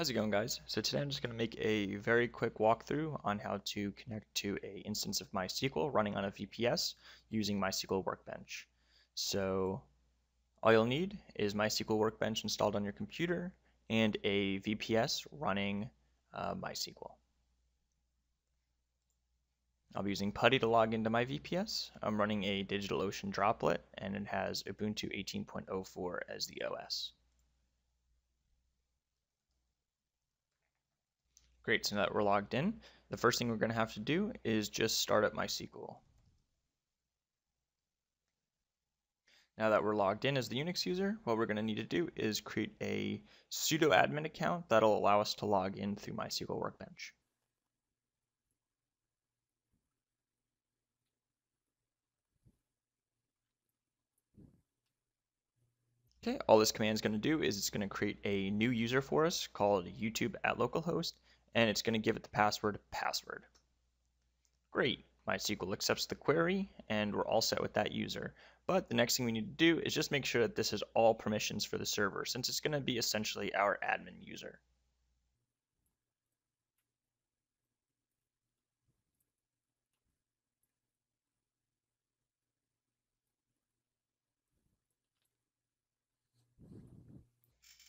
How's it going guys? So today I'm just going to make a very quick walkthrough on how to connect to a instance of MySQL running on a VPS using MySQL Workbench. So all you'll need is MySQL Workbench installed on your computer and a VPS running uh, MySQL. I'll be using PuTTY to log into my VPS. I'm running a DigitalOcean droplet and it has Ubuntu 18.04 as the OS. Great, so now that we're logged in, the first thing we're going to have to do is just start up MySQL. Now that we're logged in as the Unix user, what we're going to need to do is create a pseudo admin account that'll allow us to log in through MySQL Workbench. Okay, all this command is going to do is it's going to create a new user for us called YouTube at localhost, and it's going to give it the password password. Great, MySQL accepts the query and we're all set with that user. But the next thing we need to do is just make sure that this has all permissions for the server since it's going to be essentially our admin user.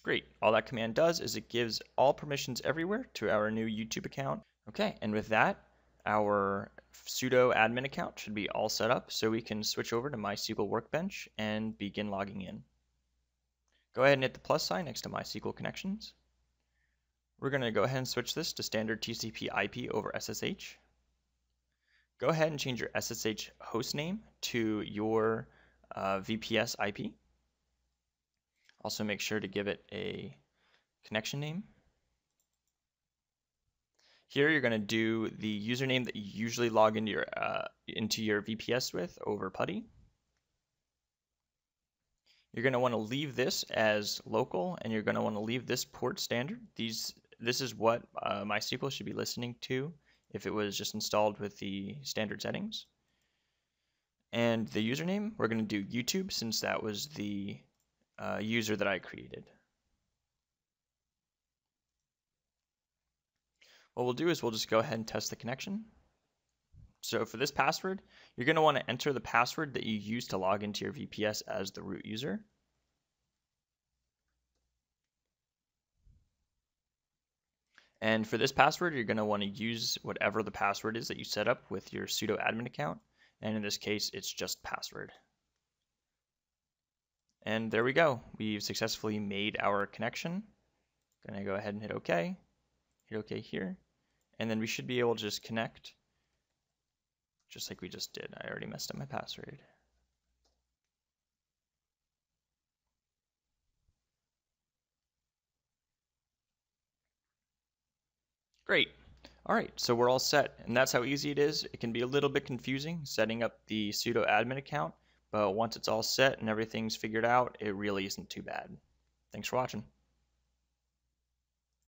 Great. All that command does is it gives all permissions everywhere to our new YouTube account. Okay, and with that, our sudo admin account should be all set up so we can switch over to MySQL Workbench and begin logging in. Go ahead and hit the plus sign next to MySQL connections. We're going to go ahead and switch this to standard TCP IP over SSH. Go ahead and change your SSH hostname to your uh, VPS IP. Also make sure to give it a connection name. Here you're going to do the username that you usually log into your uh, into your VPS with over PuTTY. You're going to want to leave this as local, and you're going to want to leave this port standard. These this is what uh, MySQL should be listening to if it was just installed with the standard settings. And the username, we're going to do YouTube since that was the uh, user that I created. What we'll do is we'll just go ahead and test the connection. So for this password, you're going to want to enter the password that you use to log into your VPS as the root user. And for this password, you're going to want to use whatever the password is that you set up with your sudo admin account. And in this case, it's just password. And there we go. We've successfully made our connection. Gonna go ahead and hit OK. Hit OK here. And then we should be able to just connect just like we just did. I already messed up my password. Great. All right, so we're all set. And that's how easy it is. It can be a little bit confusing setting up the sudo admin account but once it's all set and everything's figured out, it really isn't too bad. Thanks for watching.